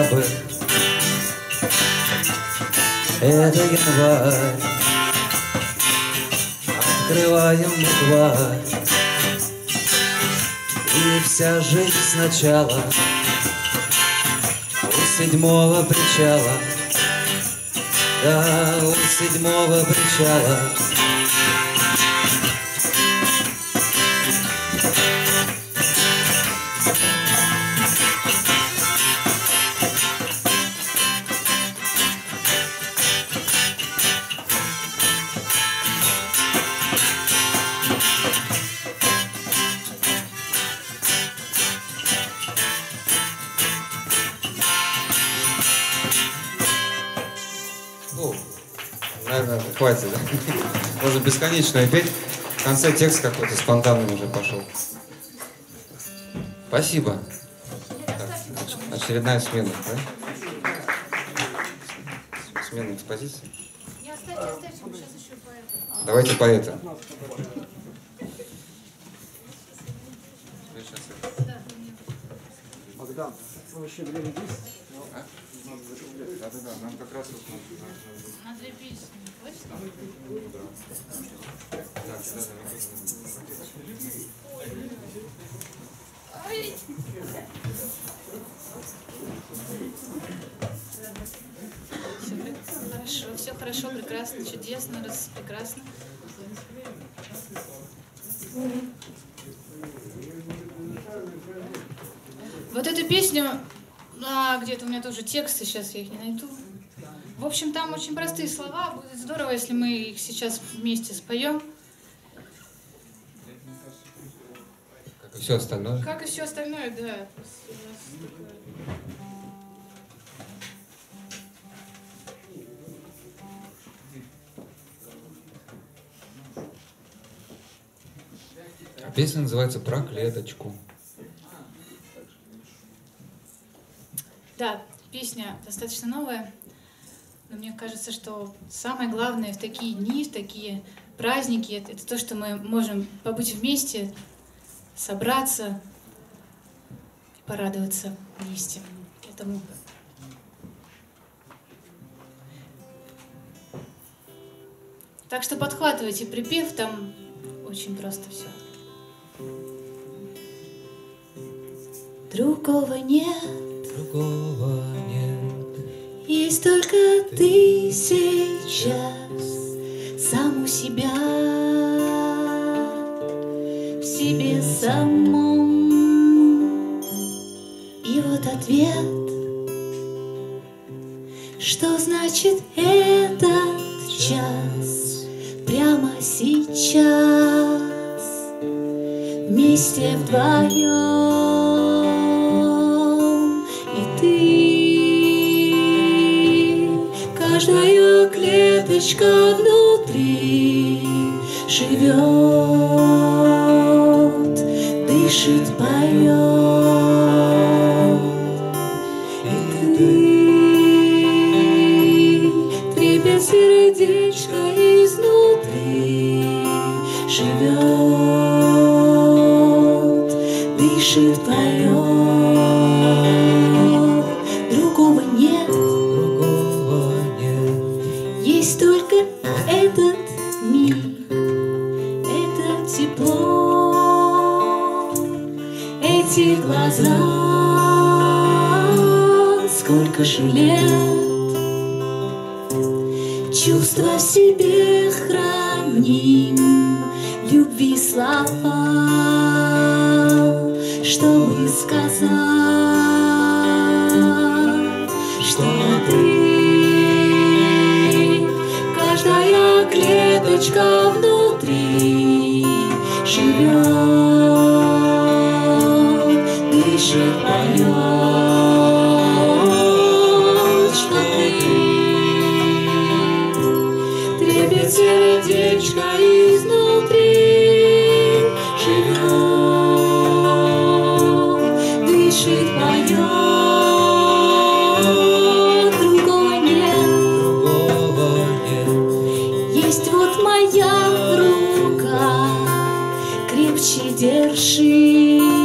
октябрь, это январь. Открываем букварь, и вся жизнь сначала у седьмого причала. Да, у седьмого причала хватит. да? Можно бесконечно петь. В конце текст какой-то спонтанный уже пошел. Спасибо. Так, оч- очередная смена, да? Смена экспозиции. Давайте поэта. Богдан, ну еще время есть? Да-да-да, нам как раз вот На две песни. Всё Хорошо, все хорошо, прекрасно, чудесно, раз, прекрасно. Вот эту песню, а, где-то у меня тоже тексты, сейчас я их не найду. В общем, там очень простые слова. Будет здорово, если мы их сейчас вместе споем. Как и все остальное. Как и все остальное, да. А песня называется «Про клеточку». Песня достаточно новая, но мне кажется, что самое главное в такие дни, в такие праздники, это, это то, что мы можем побыть вместе, собраться и порадоваться вместе. Поэтому Так что подхватывайте припев, там очень просто все. Другого нет, Другого нет. есть только ты сейчас, сам у себя, в себе самом. И вот ответ, что значит этот час, прямо сейчас, вместе вдвоем. Каждая клеточка внутри живет, дышит, поет. И ты, трепет сердечко изнутри живет, дышит, поет. Глаза, сколько же лет Чувства в себе храним, любви слова, чтобы сказать, что ты, каждая клеточка внутри живет, Держи.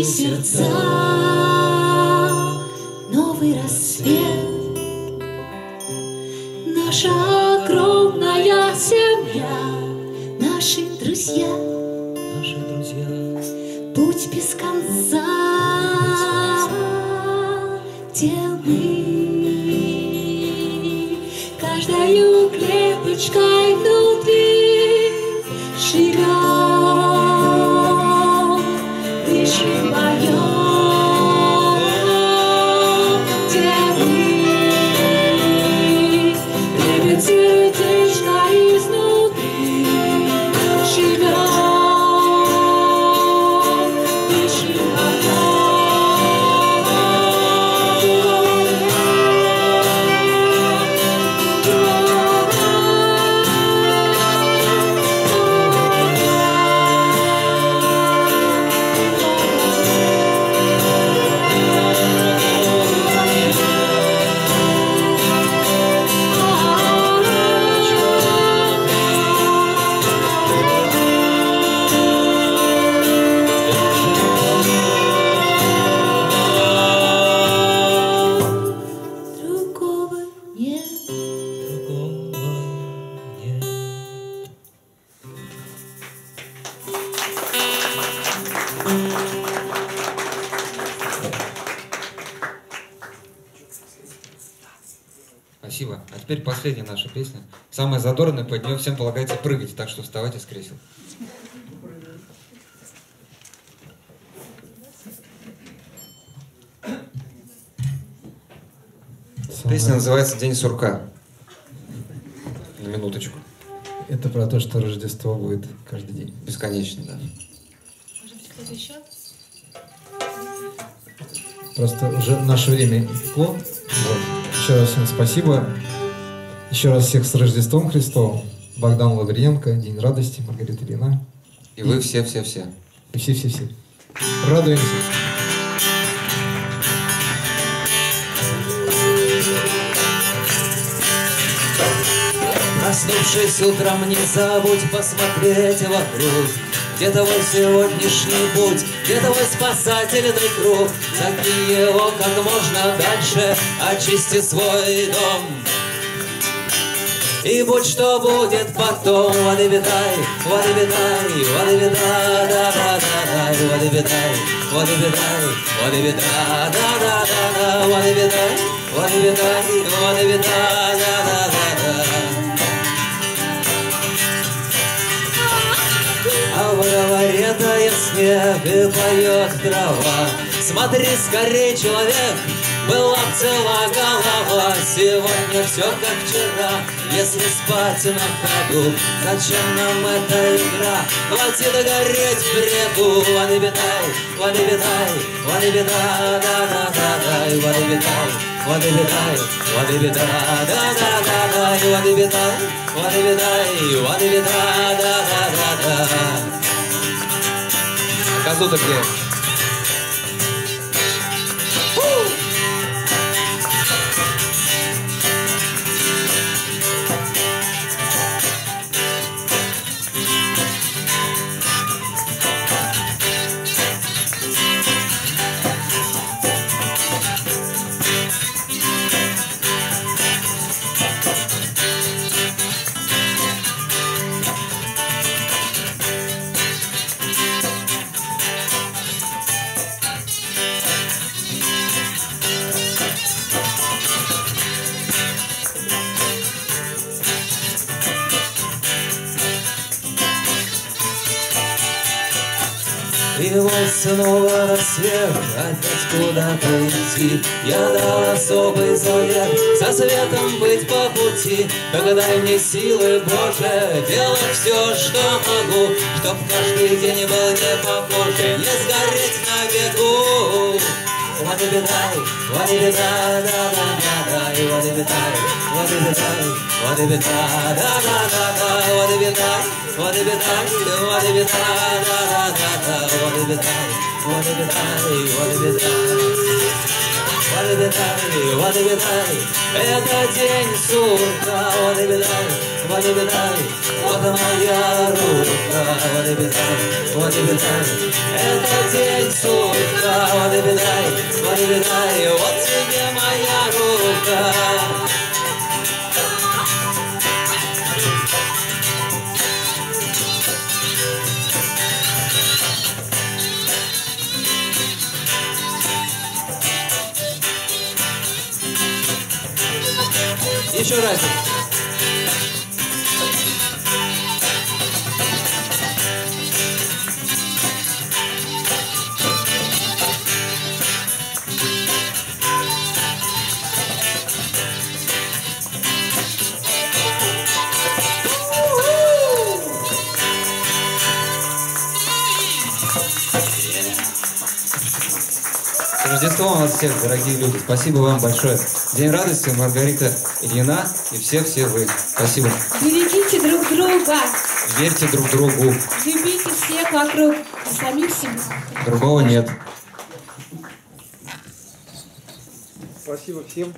Наши сердца, новый рассвет, наша огромная семья, наши друзья, Наши друзья. путь без конца, где мы? Каждою клеточкой последняя наша песня. Самая задорная, под нее всем полагается прыгать, так что вставайте с кресел. Песня называется «День сурка». На минуточку. Это про то, что Рождество будет каждый день. Бесконечно, да. Может быть, кто-то еще? Просто уже наше время текло. Вот. Еще раз всем спасибо. Еще раз всех с Рождеством Христовым. Богдан Лаврененко, День радости, Маргарита Ильина. И вы все-все-все. И все-все-все. Радуемся. Проснувшись утром, не забудь посмотреть вокруг Где твой сегодняшний путь, где твой спасательный круг Загни его как можно дальше, очисти свой дом и будь что будет потом, вадыбитай, вадыбитай, вадыбитай, да да да да. Вадыбитай, вадыбитай, вадыбитай, да да да да. Вадыбитай, вадыбитай, вадыбитай, да да да да. А в говоре тает снег и поет трава. Смотри скорей, человек, была цела голова сегодня все как вчера Если спать на ходу, зачем нам эта игра? Хватит гореть в бреду Валибитай, валибитай, валибитай, да-да-да-дай Валибитай, валибитай, валибитай, да-да-да-дай Валибитай, валибитай, валибитай, да-да-да-да Козу-то где? И вот снова рассвет, опять куда-то идти. Я дал особый завет, со светом быть по пути. Дай мне силы, Боже, делать все, что могу Чтоб каждый день был не похож не сгореть на бегу What if it die? What if it die? Da da da da. What if it die? What if it die? What if it die? Da da da da. What if it die? What if it die? What if it die? Da da da da. What if it die? What if it die? What if it die? What if it die? What if it die? Это день сурка. What if it die? What if it die? Вот моя рука. What if it die? What if it die? Это день сурка. Еще раз. С Рождеством вас всех, дорогие люди. Спасибо вам большое. День радости, Маргарита Ильина и все-все вы. Спасибо. Берегите друг друга, Верьте друг другу. любите всех вокруг, и самих себя. Другого нет. Спасибо всем.